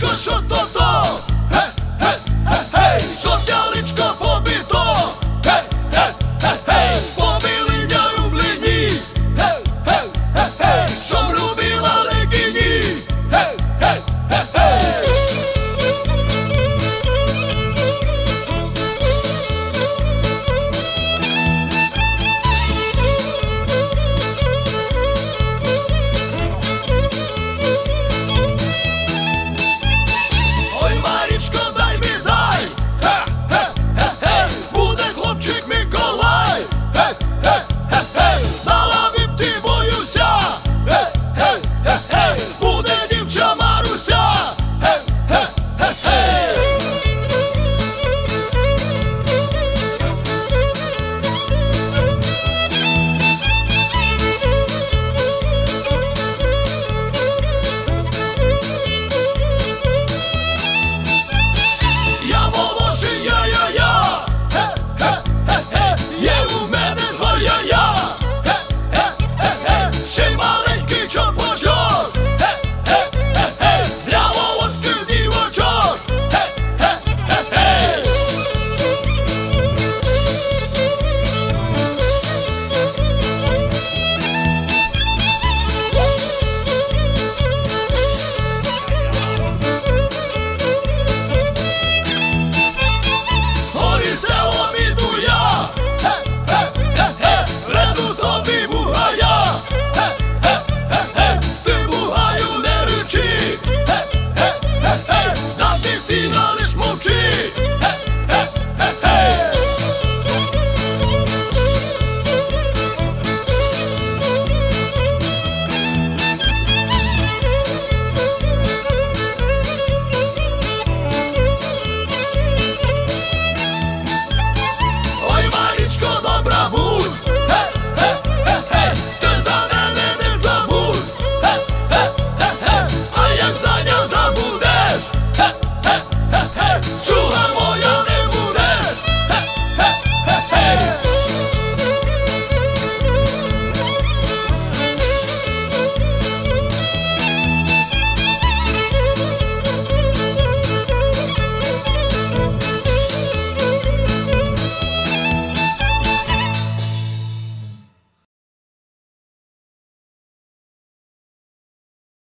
Cachorro